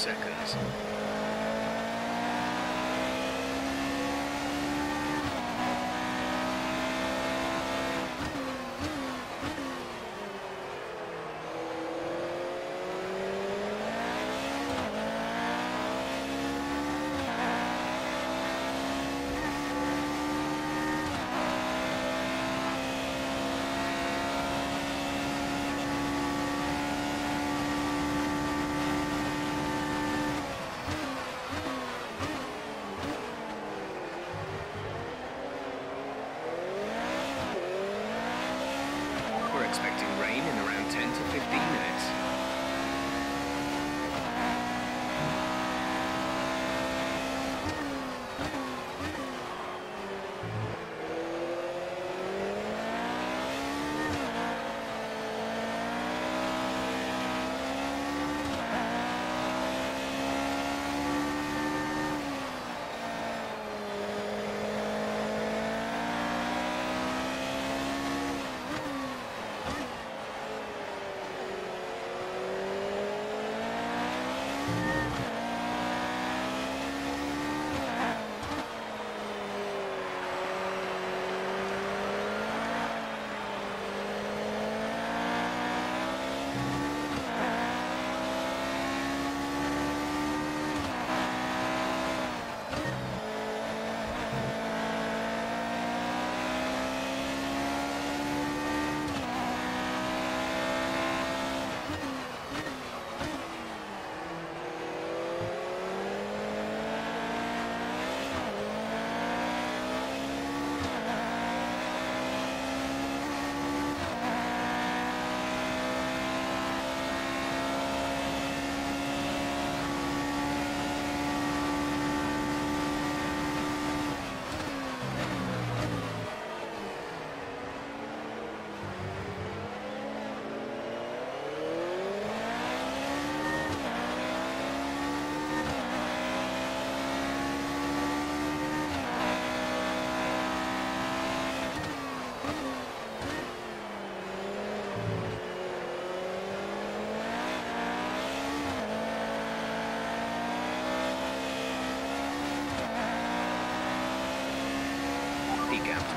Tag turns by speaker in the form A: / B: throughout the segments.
A: seconds.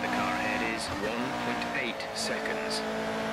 A: The car ahead is 1.8 seconds.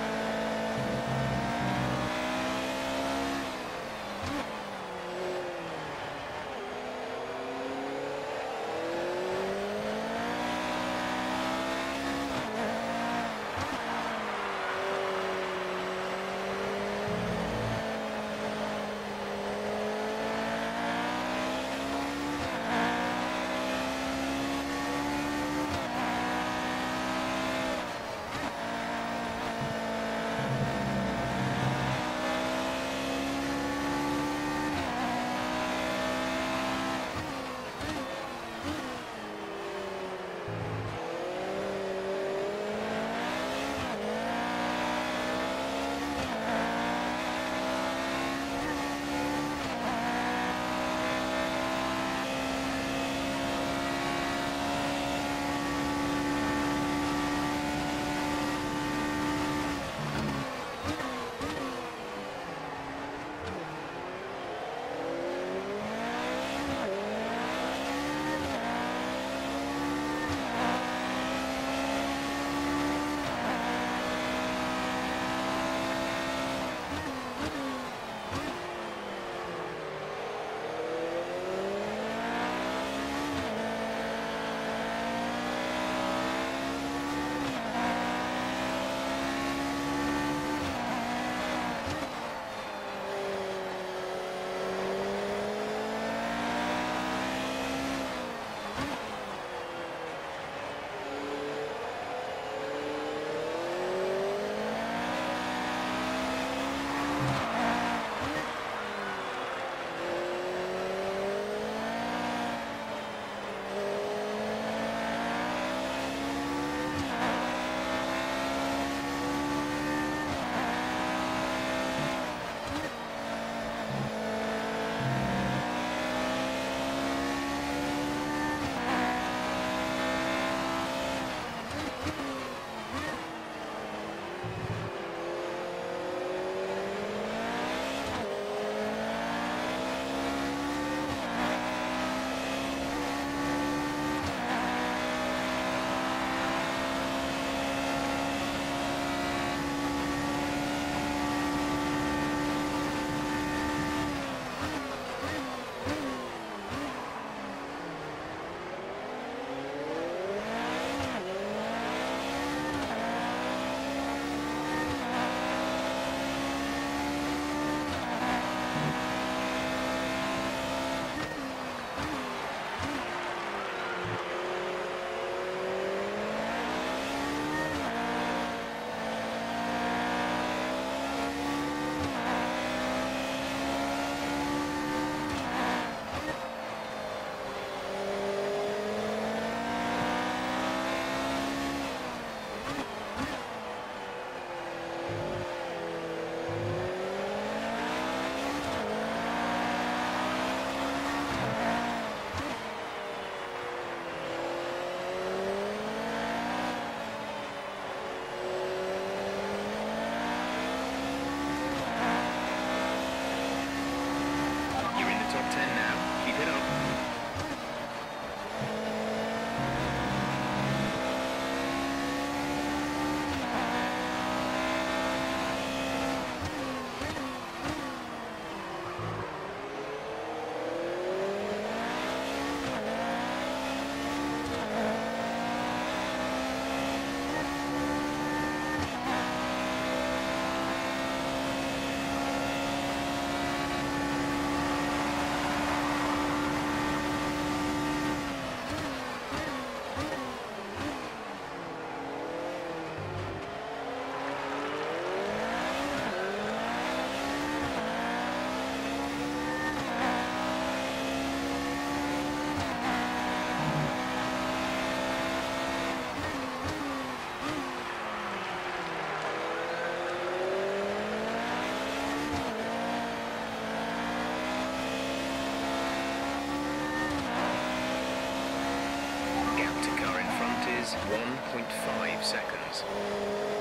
A: 1.5 seconds.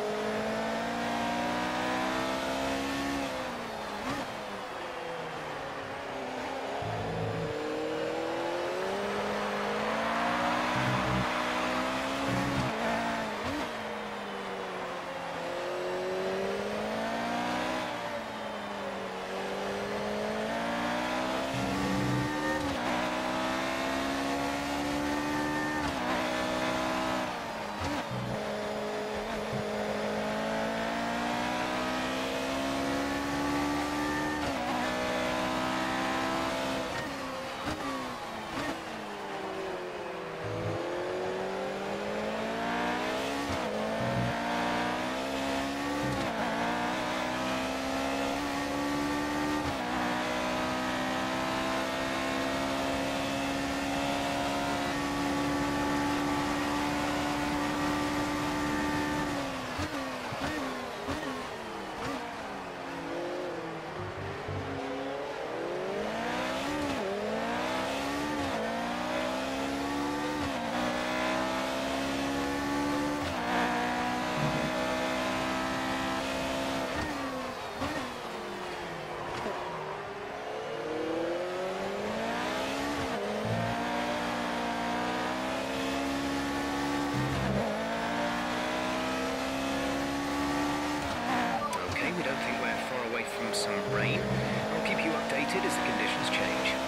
A: Rain. I'll keep you updated as the conditions change.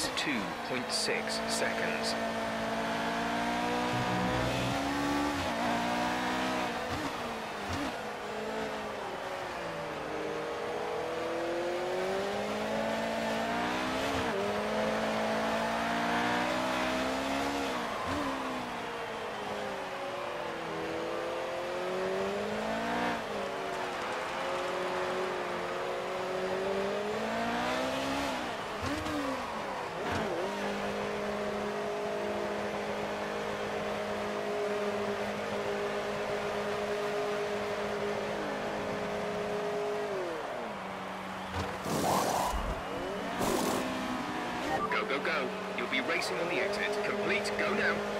A: Is 2.6 seconds. Go, go. You'll be racing on the exit. Complete. Go now.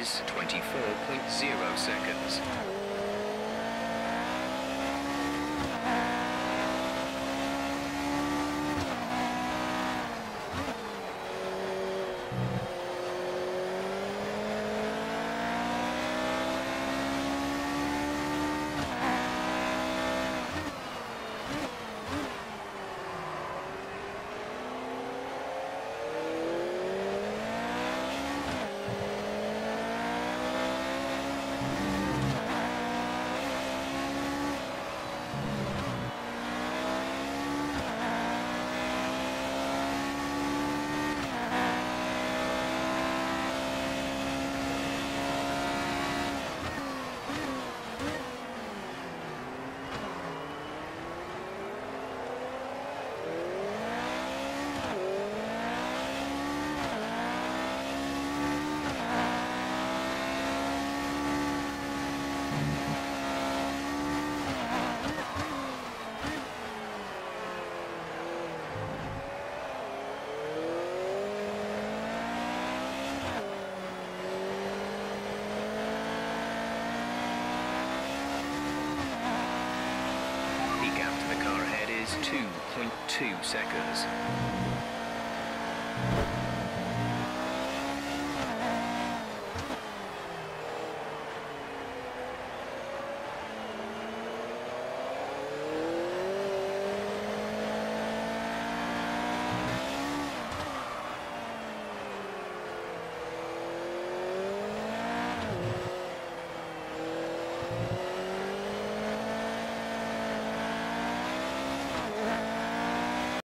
A: Is 24.0 seconds. seconds.